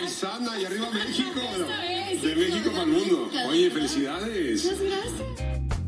paisana y arriba México. De México para el mundo. Oye, felicidades. Muchas gracias.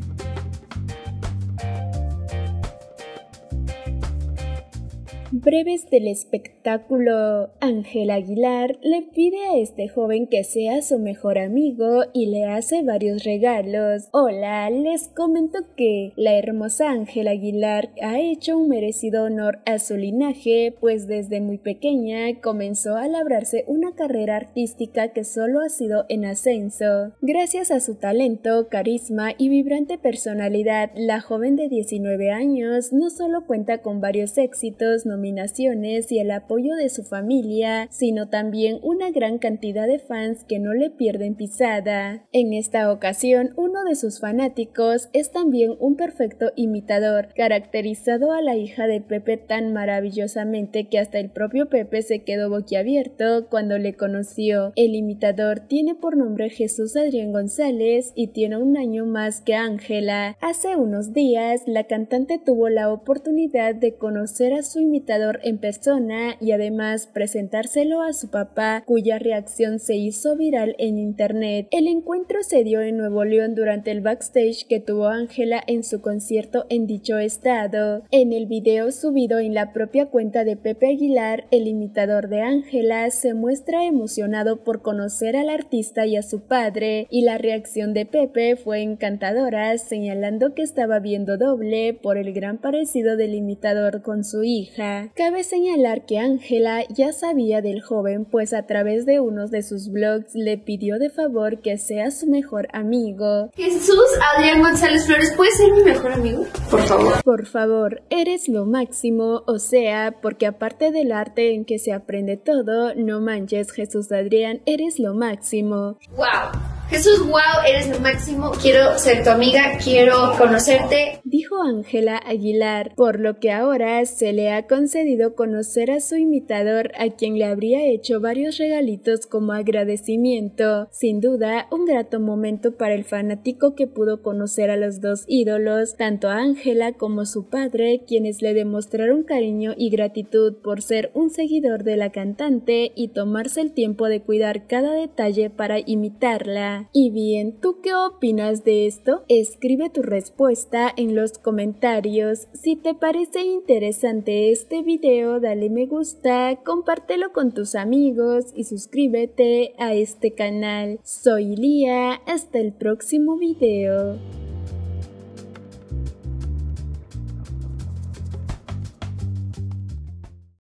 Breves del espectáculo, Ángel Aguilar le pide a este joven que sea su mejor amigo y le hace varios regalos. Hola, les comento que la hermosa Ángel Aguilar ha hecho un merecido honor a su linaje, pues desde muy pequeña comenzó a labrarse una carrera artística que solo ha sido en ascenso. Gracias a su talento, carisma y vibrante personalidad, la joven de 19 años no solo cuenta con varios éxitos, y el apoyo de su familia, sino también una gran cantidad de fans que no le pierden pisada. En esta ocasión, uno de sus fanáticos es también un perfecto imitador, caracterizado a la hija de Pepe tan maravillosamente que hasta el propio Pepe se quedó boquiabierto cuando le conoció. El imitador tiene por nombre Jesús Adrián González y tiene un año más que Ángela. Hace unos días, la cantante tuvo la oportunidad de conocer a su imitador en persona y además presentárselo a su papá, cuya reacción se hizo viral en internet. El encuentro se dio en Nuevo León durante el backstage que tuvo Ángela en su concierto en dicho estado. En el video subido en la propia cuenta de Pepe Aguilar, el imitador de Ángela se muestra emocionado por conocer al artista y a su padre, y la reacción de Pepe fue encantadora, señalando que estaba viendo doble por el gran parecido del imitador con su hija. Cabe señalar que Ángela ya sabía del joven, pues a través de uno de sus blogs le pidió de favor que sea su mejor amigo. Jesús Adrián González Flores, ¿puedes ser mi mejor amigo? Por favor. Por favor, eres lo máximo, o sea, porque aparte del arte en que se aprende todo, no manches, Jesús Adrián, eres lo máximo. ¡Wow! Jesús, wow, eres lo máximo, quiero ser tu amiga, quiero conocerte. Dijo Ángela Aguilar, por lo que ahora se le ha concedido conocer a su imitador a quien le habría hecho varios regalitos como agradecimiento. Sin duda, un grato momento para el fanático que pudo conocer a los dos ídolos, tanto a Ángela como su padre, quienes le demostraron cariño y gratitud por ser un seguidor de la cantante y tomarse el tiempo de cuidar cada detalle para imitarla. Y bien, ¿tú qué opinas de esto? Escribe tu respuesta en los comentarios. Si te parece interesante este video, dale me gusta, compártelo con tus amigos y suscríbete a este canal. Soy Lía, hasta el próximo video.